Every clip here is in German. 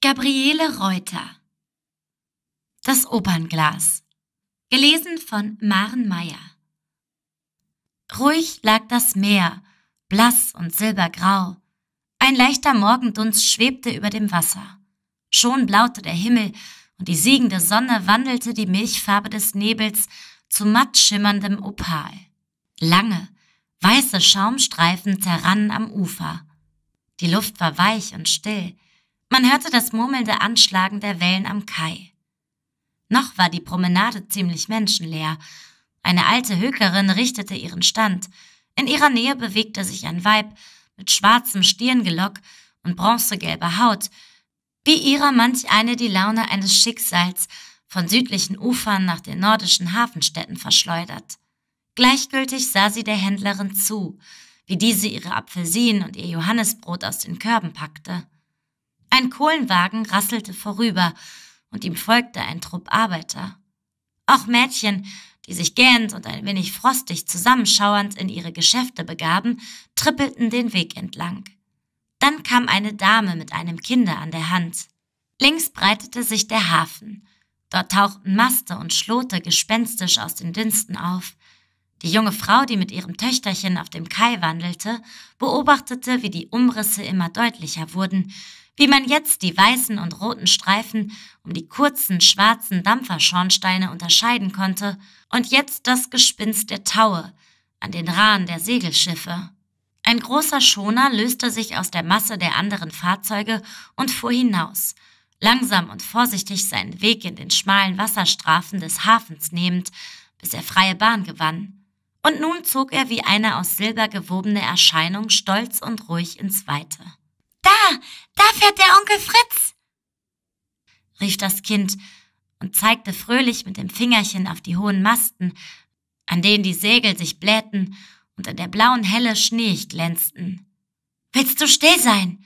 Gabriele Reuter Das Opernglas Gelesen von Maren Meyer Ruhig lag das Meer, blass und silbergrau. Ein leichter Morgendunst schwebte über dem Wasser. Schon blaute der Himmel und die siegende Sonne wandelte die Milchfarbe des Nebels zu matt schimmerndem Opal. Lange, weiße Schaumstreifen zerrannen am Ufer. Die Luft war weich und still, man hörte das murmelnde Anschlagen der Wellen am Kai. Noch war die Promenade ziemlich menschenleer. Eine alte Hökerin richtete ihren Stand. In ihrer Nähe bewegte sich ein Weib mit schwarzem Stirngelock und bronzegelber Haut, wie ihrer manch eine die Laune eines Schicksals von südlichen Ufern nach den nordischen Hafenstädten verschleudert. Gleichgültig sah sie der Händlerin zu, wie diese ihre Apfelsinen und ihr Johannesbrot aus den Körben packte. Ein Kohlenwagen rasselte vorüber, und ihm folgte ein Trupp Arbeiter. Auch Mädchen, die sich gähnt und ein wenig frostig zusammenschauernd in ihre Geschäfte begaben, trippelten den Weg entlang. Dann kam eine Dame mit einem Kinder an der Hand. Links breitete sich der Hafen. Dort tauchten Maste und Schlote gespenstisch aus den Dünsten auf. Die junge Frau, die mit ihrem Töchterchen auf dem Kai wandelte, beobachtete, wie die Umrisse immer deutlicher wurden, wie man jetzt die weißen und roten Streifen um die kurzen schwarzen Dampferschornsteine unterscheiden konnte und jetzt das Gespinst der Taue an den Rahen der Segelschiffe. Ein großer Schoner löste sich aus der Masse der anderen Fahrzeuge und fuhr hinaus, langsam und vorsichtig seinen Weg in den schmalen Wasserstrafen des Hafens nehmend, bis er freie Bahn gewann. Und nun zog er wie eine aus Silber gewobene Erscheinung stolz und ruhig ins Weite. Da, da fährt der Onkel Fritz, rief das Kind und zeigte fröhlich mit dem Fingerchen auf die hohen Masten, an denen die Segel sich blähten und in der blauen Helle schneeig glänzten. Willst du still sein?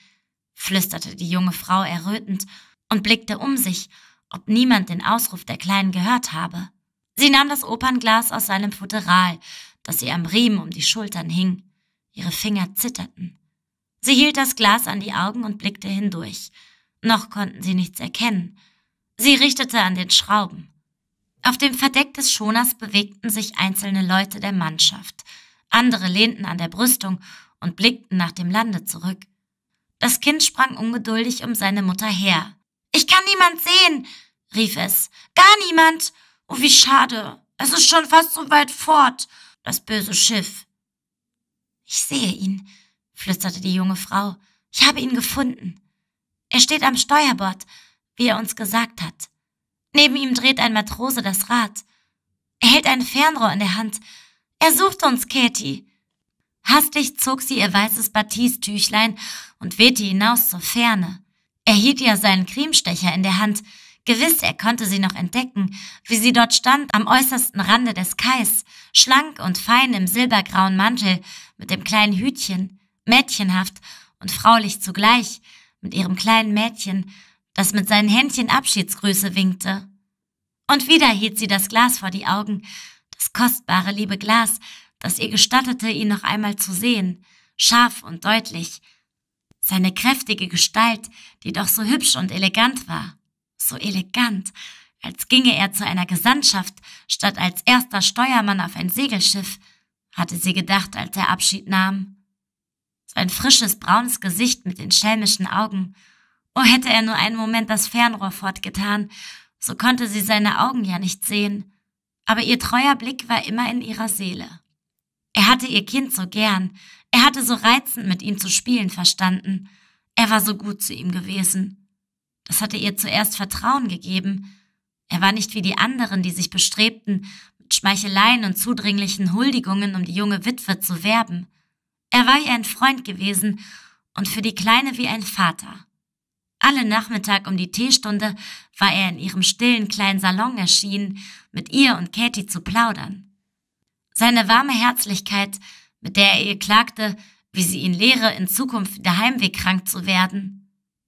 flüsterte die junge Frau errötend und blickte um sich, ob niemand den Ausruf der Kleinen gehört habe. Sie nahm das Opernglas aus seinem Futteral, das ihr am Riemen um die Schultern hing. Ihre Finger zitterten. Sie hielt das Glas an die Augen und blickte hindurch. Noch konnten sie nichts erkennen. Sie richtete an den Schrauben. Auf dem Verdeck des Schoners bewegten sich einzelne Leute der Mannschaft. Andere lehnten an der Brüstung und blickten nach dem Lande zurück. Das Kind sprang ungeduldig um seine Mutter her. Ich kann niemand sehen, rief es. Gar niemand. Oh, wie schade. Es ist schon fast so weit fort, das böse Schiff. Ich sehe ihn, flüsterte die junge Frau. Ich habe ihn gefunden. Er steht am Steuerbord, wie er uns gesagt hat. Neben ihm dreht ein Matrose das Rad. Er hält ein Fernrohr in der Hand. Er sucht uns, Katie. Hastig zog sie ihr weißes Batistüchlein und wehte hinaus zur Ferne. Er hielt ja seinen Kriemstecher in der Hand. Gewiss, er konnte sie noch entdecken, wie sie dort stand am äußersten Rande des Kais, schlank und fein im silbergrauen Mantel, mit dem kleinen Hütchen mädchenhaft und fraulich zugleich, mit ihrem kleinen Mädchen, das mit seinen Händchen Abschiedsgrüße winkte. Und wieder hielt sie das Glas vor die Augen, das kostbare liebe Glas, das ihr gestattete, ihn noch einmal zu sehen, scharf und deutlich. Seine kräftige Gestalt, die doch so hübsch und elegant war, so elegant, als ginge er zu einer Gesandtschaft statt als erster Steuermann auf ein Segelschiff, hatte sie gedacht, als er Abschied nahm. Sein frisches, braunes Gesicht mit den schelmischen Augen. Oh, hätte er nur einen Moment das Fernrohr fortgetan, so konnte sie seine Augen ja nicht sehen. Aber ihr treuer Blick war immer in ihrer Seele. Er hatte ihr Kind so gern, er hatte so reizend mit ihm zu spielen verstanden, er war so gut zu ihm gewesen. Das hatte ihr zuerst Vertrauen gegeben. Er war nicht wie die anderen, die sich bestrebten, mit Schmeicheleien und zudringlichen Huldigungen um die junge Witwe zu werben. Er war ihr ein Freund gewesen und für die Kleine wie ein Vater. Alle Nachmittag um die Teestunde war er in ihrem stillen kleinen Salon erschienen, mit ihr und Katie zu plaudern. Seine warme Herzlichkeit, mit der er ihr klagte, wie sie ihn lehre, in Zukunft wieder heimwegkrank zu werden.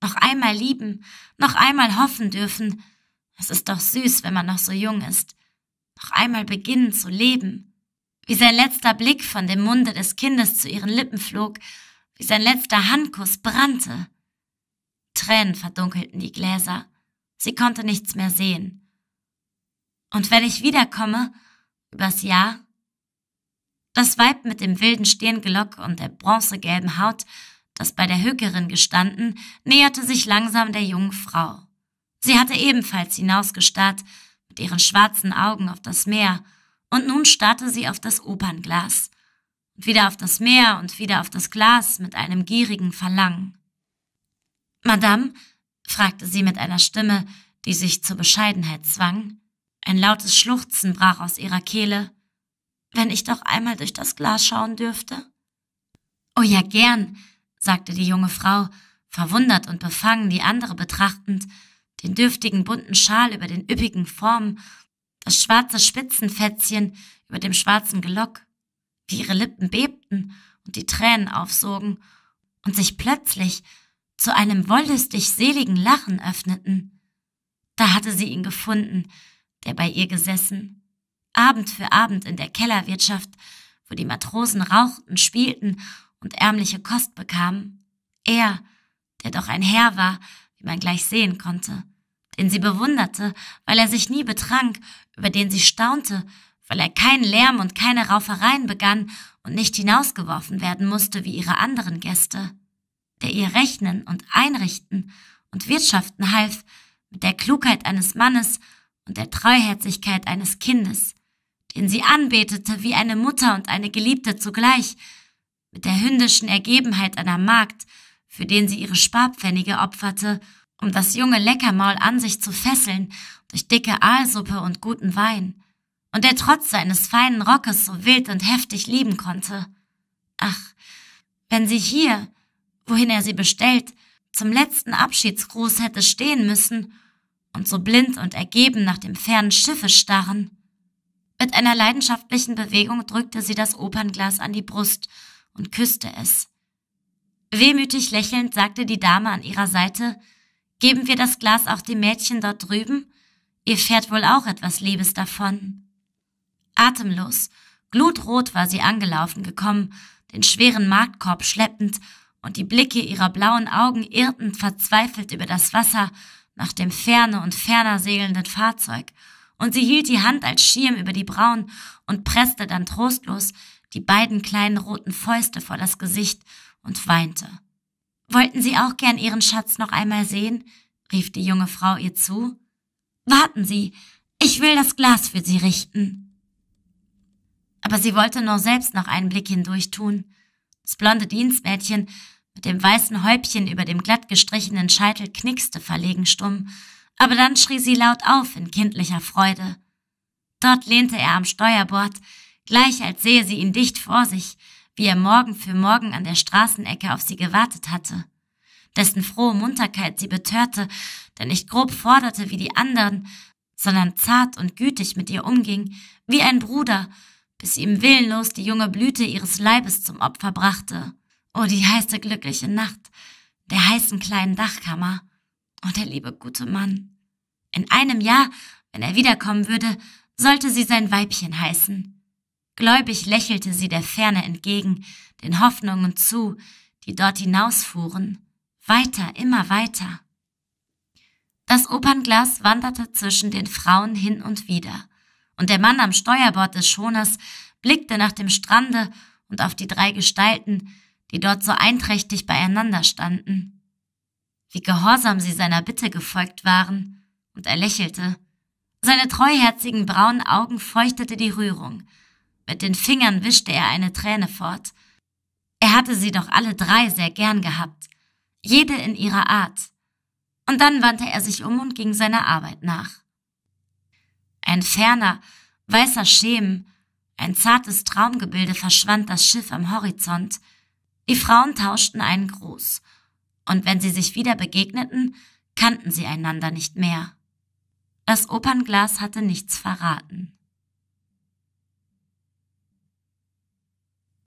Noch einmal lieben, noch einmal hoffen dürfen. Es ist doch süß, wenn man noch so jung ist. Noch einmal beginnen zu leben wie sein letzter Blick von dem Munde des Kindes zu ihren Lippen flog, wie sein letzter Handkuss brannte. Tränen verdunkelten die Gläser. Sie konnte nichts mehr sehen. Und wenn ich wiederkomme, übers Jahr? Das Weib mit dem wilden Stirngelock und der bronzegelben Haut, das bei der Hökerin gestanden, näherte sich langsam der jungen Frau. Sie hatte ebenfalls hinausgestarrt, mit ihren schwarzen Augen auf das Meer, und nun starrte sie auf das Opernglas, und wieder auf das Meer und wieder auf das Glas mit einem gierigen Verlangen. Madame, fragte sie mit einer Stimme, die sich zur Bescheidenheit zwang. Ein lautes Schluchzen brach aus ihrer Kehle. Wenn ich doch einmal durch das Glas schauen dürfte? Oh ja, gern, sagte die junge Frau, verwundert und befangen die andere betrachtend, den dürftigen bunten Schal über den üppigen Formen, das schwarze Spitzenfätzchen über dem schwarzen Gelock, wie ihre Lippen bebten und die Tränen aufsogen und sich plötzlich zu einem wollüstig seligen Lachen öffneten. Da hatte sie ihn gefunden, der bei ihr gesessen, Abend für Abend in der Kellerwirtschaft, wo die Matrosen rauchten, spielten und ärmliche Kost bekamen. Er, der doch ein Herr war, wie man gleich sehen konnte, den sie bewunderte, weil er sich nie betrank, über den sie staunte, weil er keinen Lärm und keine Raufereien begann und nicht hinausgeworfen werden musste wie ihre anderen Gäste der ihr Rechnen und Einrichten und Wirtschaften half, mit der Klugheit eines Mannes und der Treuherzigkeit eines Kindes, den sie anbetete wie eine Mutter und eine Geliebte zugleich, mit der hündischen Ergebenheit einer Magd, für den sie ihre Sparpfennige opferte, um das junge Leckermaul an sich zu fesseln durch dicke Aalsuppe und guten Wein, und der trotz seines feinen Rockes so wild und heftig lieben konnte. Ach, wenn sie hier, wohin er sie bestellt, zum letzten Abschiedsgruß hätte stehen müssen und so blind und ergeben nach dem fernen Schiffe starren. Mit einer leidenschaftlichen Bewegung drückte sie das Opernglas an die Brust und küsste es. Wehmütig lächelnd sagte die Dame an ihrer Seite, Geben wir das Glas auch dem Mädchen dort drüben? Ihr fährt wohl auch etwas Liebes davon. Atemlos, glutrot war sie angelaufen gekommen, den schweren Marktkorb schleppend und die Blicke ihrer blauen Augen irrten verzweifelt über das Wasser nach dem ferne und ferner segelnden Fahrzeug, und sie hielt die Hand als Schirm über die Brauen und presste dann trostlos die beiden kleinen roten Fäuste vor das Gesicht und weinte. Wollten Sie auch gern Ihren Schatz noch einmal sehen? rief die junge Frau ihr zu. Warten Sie, ich will das Glas für Sie richten. Aber sie wollte nur selbst noch einen Blick hindurch tun. Das blonde Dienstmädchen mit dem weißen Häubchen über dem glatt gestrichenen Scheitel knickste verlegen stumm, aber dann schrie sie laut auf in kindlicher Freude. Dort lehnte er am Steuerbord, gleich als sehe sie ihn dicht vor sich, wie er Morgen für Morgen an der Straßenecke auf sie gewartet hatte, dessen frohe Munterkeit sie betörte, der nicht grob forderte wie die anderen, sondern zart und gütig mit ihr umging, wie ein Bruder, bis sie ihm willenlos die junge Blüte ihres Leibes zum Opfer brachte. Oh, die heiße glückliche Nacht, der heißen kleinen Dachkammer. Oh, der liebe gute Mann. In einem Jahr, wenn er wiederkommen würde, sollte sie sein Weibchen heißen. Gläubig lächelte sie der Ferne entgegen, den Hoffnungen zu, die dort hinausfuhren. Weiter, immer weiter. Das Opernglas wanderte zwischen den Frauen hin und wieder, und der Mann am Steuerbord des Schoners blickte nach dem Strande und auf die drei Gestalten, die dort so einträchtig beieinander standen. Wie gehorsam sie seiner Bitte gefolgt waren, und er lächelte. Seine treuherzigen braunen Augen feuchtete die Rührung. Mit den Fingern wischte er eine Träne fort. Er hatte sie doch alle drei sehr gern gehabt, jede in ihrer Art. Und dann wandte er sich um und ging seiner Arbeit nach. Ein ferner, weißer Schemen, ein zartes Traumgebilde verschwand das Schiff am Horizont, die Frauen tauschten einen Gruß, und wenn sie sich wieder begegneten, kannten sie einander nicht mehr. Das Opernglas hatte nichts verraten.